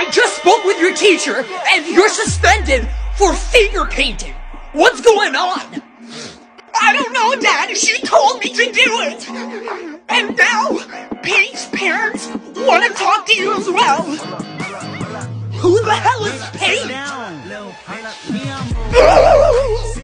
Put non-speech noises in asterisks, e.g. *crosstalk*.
I just spoke with your teacher, and you're suspended for finger painting. What's going on? I don't know, Dad. She told me to do it. And now, Paige's parents want to talk to you as well. Who the hell is Paige? *laughs*